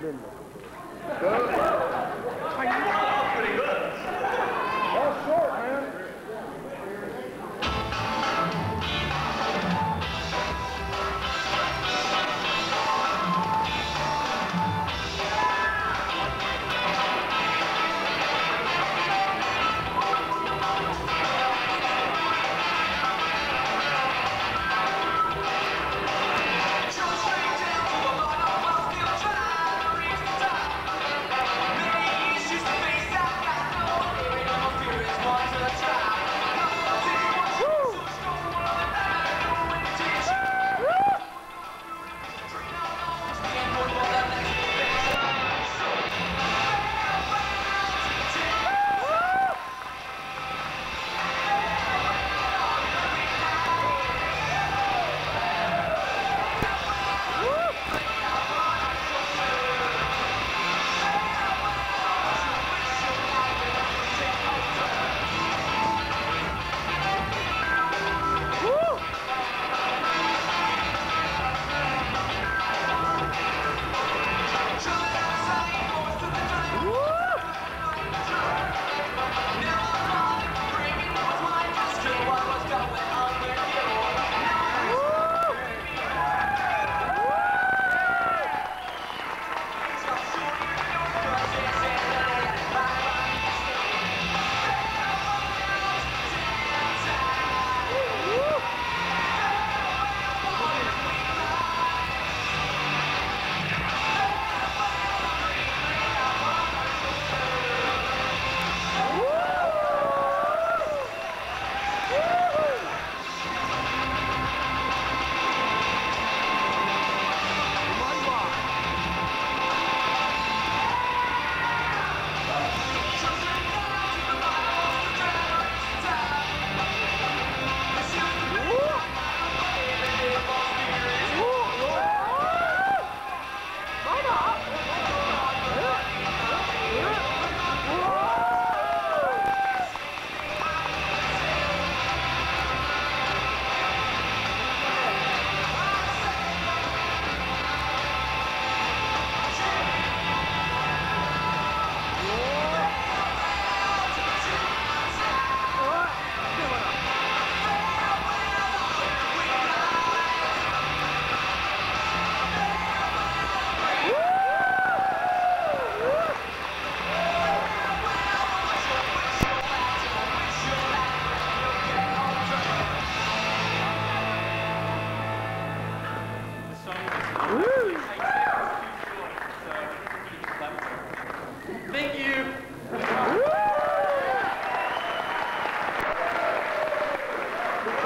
Dan. Woo!